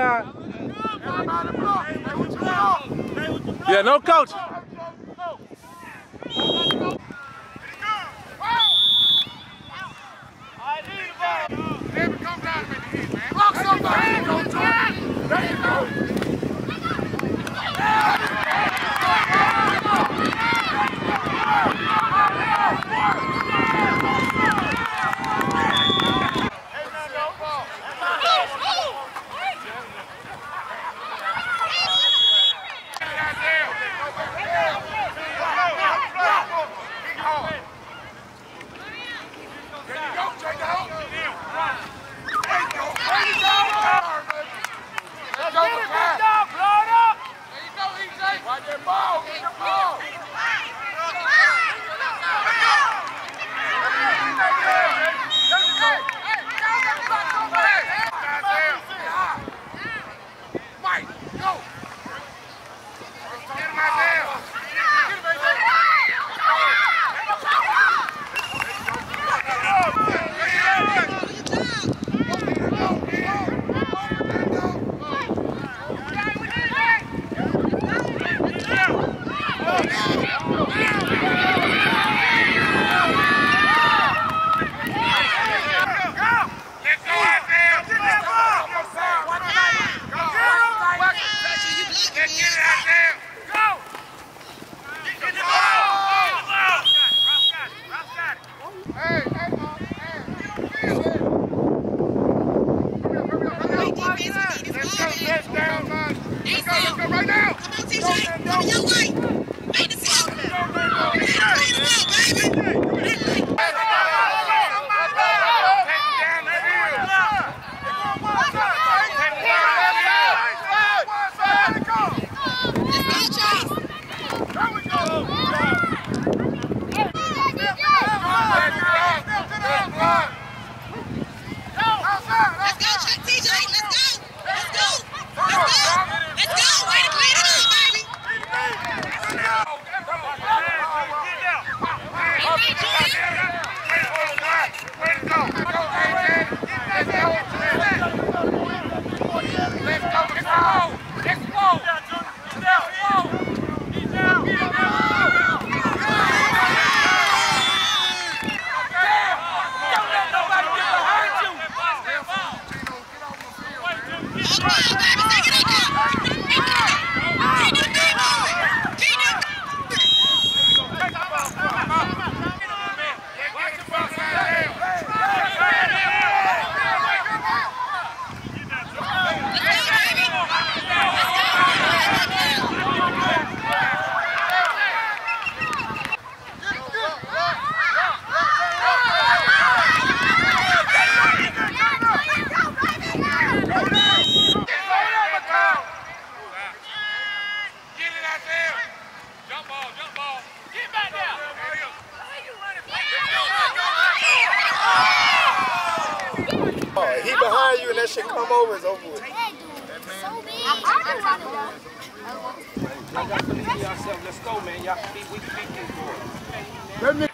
Yeah. No coach. Never come down with the heat, man. Lock somebody. There you go. He shit come over, it's over with. Let's go, man. Y'all can be, we can beat this boy.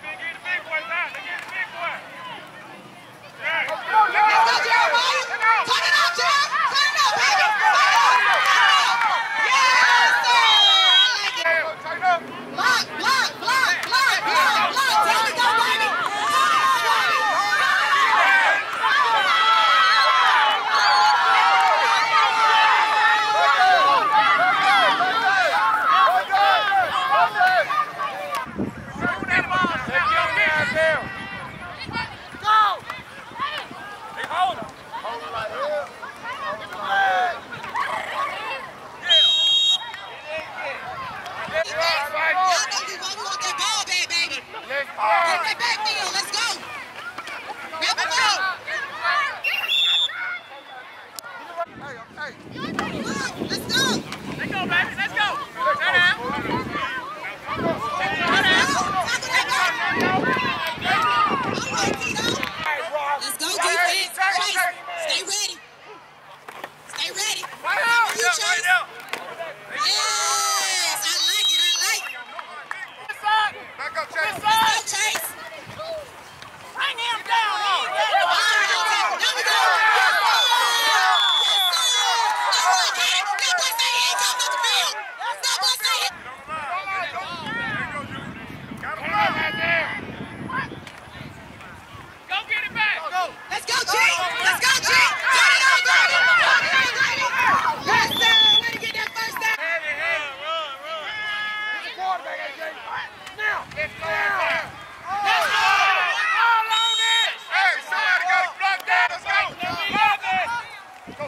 Watch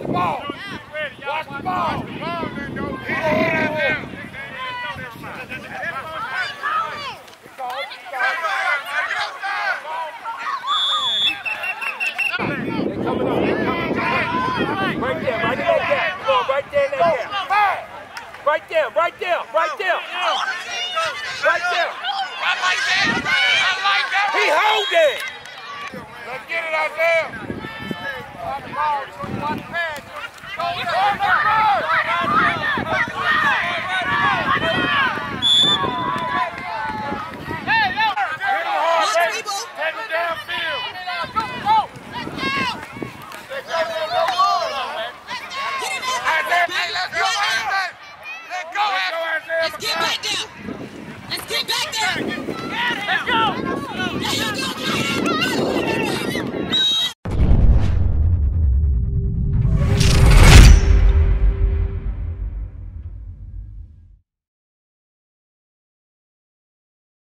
the ball. Watch the ball. Party.